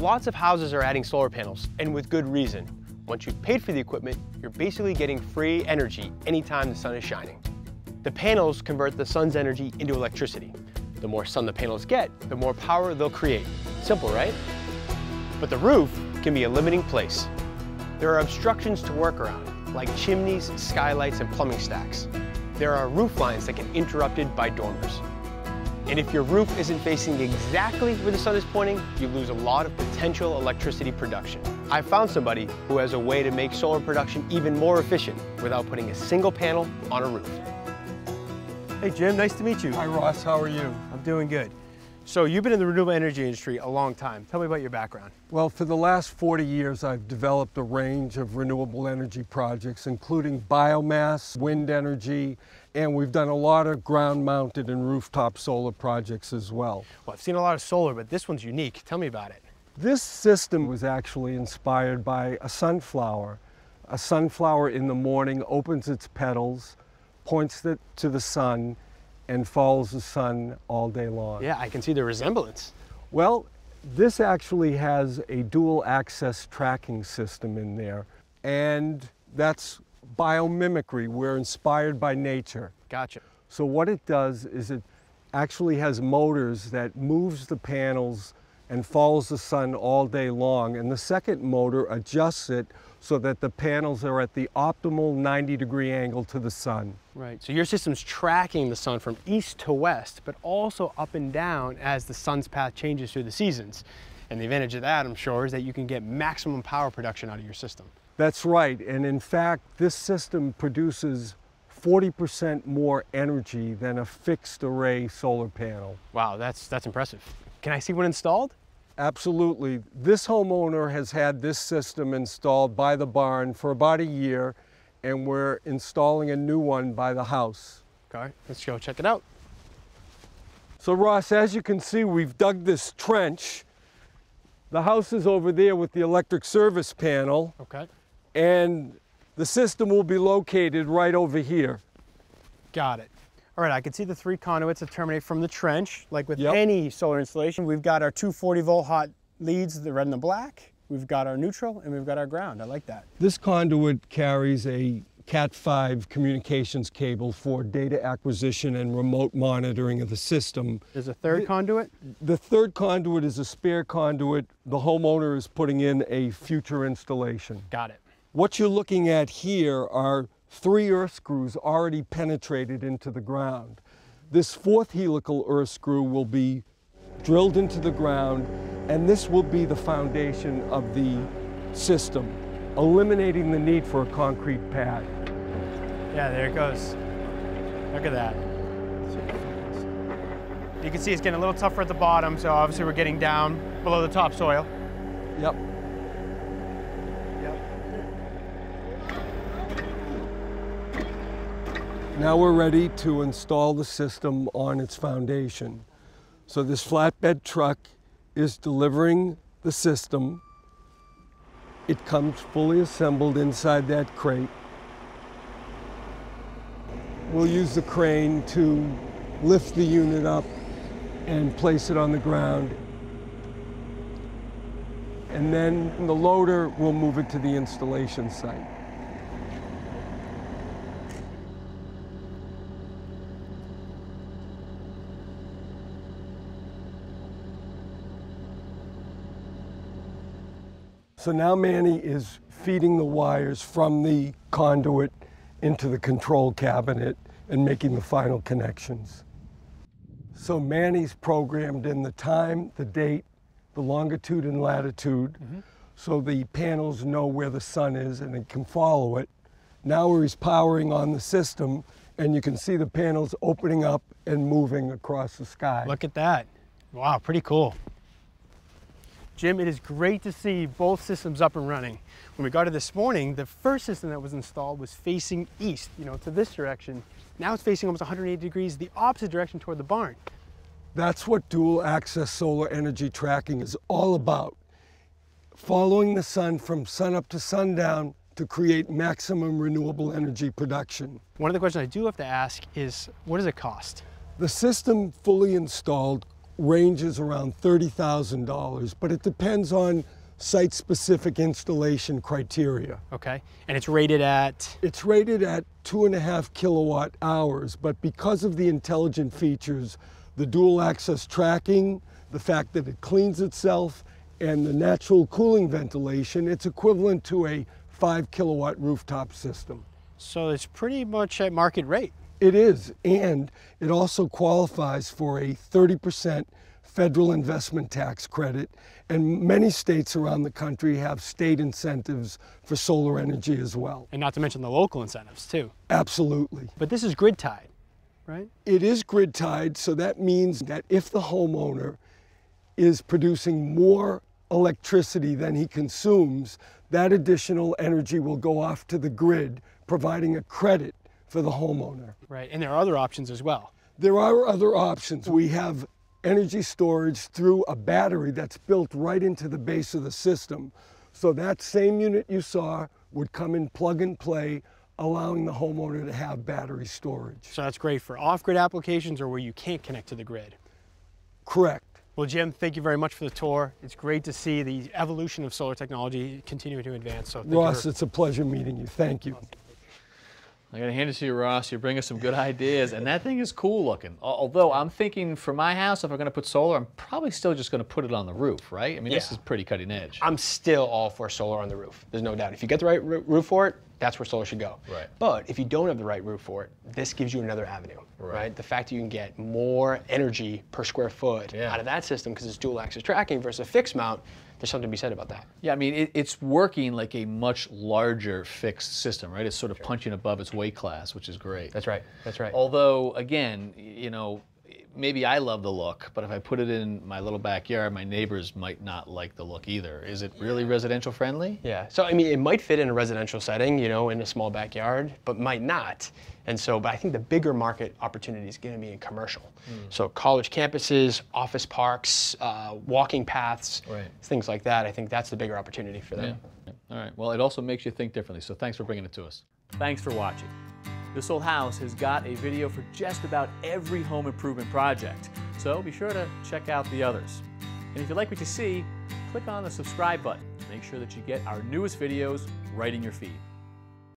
Lots of houses are adding solar panels, and with good reason. Once you've paid for the equipment, you're basically getting free energy anytime the sun is shining. The panels convert the sun's energy into electricity. The more sun the panels get, the more power they'll create. Simple, right? But the roof can be a limiting place. There are obstructions to work around, like chimneys, skylights, and plumbing stacks. There are roof lines that get interrupted by dormers. And if your roof isn't facing exactly where the sun is pointing, you lose a lot of potential electricity production. I found somebody who has a way to make solar production even more efficient without putting a single panel on a roof. Hey Jim, nice to meet you. Hi Ross, how are you? I'm doing good. So you've been in the renewable energy industry a long time. Tell me about your background. Well, for the last 40 years, I've developed a range of renewable energy projects, including biomass, wind energy, and we've done a lot of ground-mounted and rooftop solar projects as well. Well, I've seen a lot of solar, but this one's unique. Tell me about it. This system was actually inspired by a sunflower. A sunflower in the morning opens its petals, points it to the sun, and follows the sun all day long. Yeah, I can see the resemblance. Well, this actually has a dual axis tracking system in there, and that's biomimicry. We're inspired by nature. Gotcha. So what it does is it actually has motors that moves the panels and follows the sun all day long. And the second motor adjusts it so that the panels are at the optimal 90 degree angle to the sun. Right, so your system's tracking the sun from east to west, but also up and down as the sun's path changes through the seasons. And the advantage of that, I'm sure, is that you can get maximum power production out of your system. That's right, and in fact, this system produces 40% more energy than a fixed array solar panel. Wow, that's, that's impressive. Can I see one installed? Absolutely. This homeowner has had this system installed by the barn for about a year, and we're installing a new one by the house. Okay, let's go check it out. So Ross, as you can see, we've dug this trench. The house is over there with the electric service panel. Okay. And the system will be located right over here. Got it. All right, I can see the three conduits that terminate from the trench. Like with Yep. any solar installation, we've got our 240 volt hot leads, the red and the black. We've got our neutral and we've got our ground. I like that. This conduit carries a Cat5 communications cable for data acquisition and remote monitoring of the system. There's a third The- conduit. The third conduit is a spare conduit. The homeowner is putting in a future installation. Got it. What you're looking at here are three earth screws already penetrated into the ground. This fourth helical earth screw will be drilled into the ground, and this will be the foundation of the system, eliminating the need for a concrete pad. Yeah, there it goes. Look at that. You can see it's getting a little tougher at the bottom, so obviously we're getting down below the topsoil. Yep. Now we're ready to install the system on its foundation. So this flatbed truck is delivering the system. It comes fully assembled inside that crate. We'll use the crane to lift the unit up and place it on the ground. And then the loader will move it to the installation site. So now Manny is feeding the wires from the conduit into the control cabinet and making the final connections. So Manny's programmed in the time, the date, the longitude and latitude, mm-hmm. so the panels know where the sun is and it can follow it. Now he's powering on the system and you can see the panels opening up and moving across the sky. Look at that. Wow, pretty cool. Jim, it is great to see both systems up and running. When we got it this morning, the first system that was installed was facing east, you know, to this direction. Now it's facing almost 180 degrees the opposite direction toward the barn. That's what dual axis solar energy tracking is all about. Following the sun from sunup to sundown to create maximum renewable energy production. One of the questions I do have to ask is, what does it cost? The system fully installed ranges around $30,000, but it depends on site-specific installation criteria. Okay. And it's rated at? It's rated at two and a half kilowatt hours, but because of the intelligent features, the dual axis tracking, the fact that it cleans itself, and the natural cooling ventilation, it's equivalent to a five kilowatt rooftop system. So it's pretty much at market rate. It is, and it also qualifies for a 30% federal investment tax credit, and many states around the country have state incentives for solar energy as well. And not to mention the local incentives too. Absolutely. But this is grid tied, right? It is grid tied, so that means that if the homeowner is producing more electricity than he consumes, that additional energy will go off to the grid, providing a credit for the homeowner. Right, and there are other options as well. There are other options. We have energy storage through a battery that's built right into the base of the system. So that same unit you saw would come in plug and play, allowing the homeowner to have battery storage. So that's great for off-grid applications or where you can't connect to the grid. Correct. Well, Jim, thank you very much for the tour. It's great to see the evolution of solar technology continuing to advance. So, Ross, it's a pleasure meeting you. Thank you. I gotta hand it to you, Ross. You bring us some good ideas, and that thing is cool looking. Although I'm thinking for my house, if I'm gonna put solar, I'm probably still just gonna put it on the roof, right? I mean, yeah. this is pretty cutting edge. I'm still all for solar on the roof. There's no doubt. If you get the right roof for it, that's where solar should go. Right. But if you don't have the right roof for it, this gives you another avenue, right? right? The fact that you can get more energy per square foot yeah. out of that system because it's dual axis tracking versus a fixed mount, there's something to be said about that. Yeah, I mean, it, it's working like a much larger fixed system, right? It's sort of sure. punching above its weight class, which is great. That's right. That's right. Although, again, you know, maybe I love the look, but if I put it in my little backyard, my neighbors might not like the look either. Is it really yeah. residential friendly? Yeah. So I mean, it might fit in a residential setting, you know, in a small backyard, but might not. And so, but I think the bigger market opportunity is going to be in commercial. Mm. So college campuses, office parks, uh, walking paths, right. things like that. I think that's the bigger opportunity for them. Yeah. All right. Well, it also makes you think differently. So thanks for bringing it to us. Thanks for watching. This Old House has got a video for just about every home improvement project, so be sure to check out the others. And if you like what you see, click on the subscribe button. To make sure that you get our newest videos right in your feed.